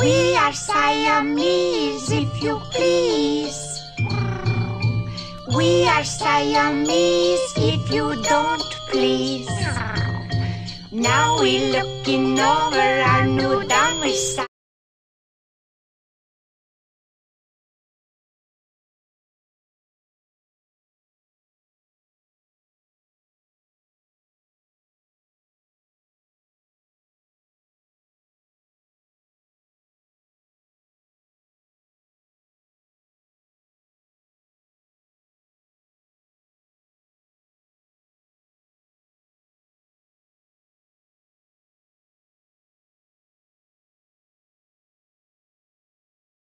We are Siamese, if you please. We are Siamese, if you don't please. Now we're looking over our new dummy